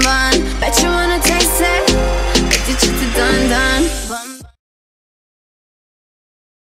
somebody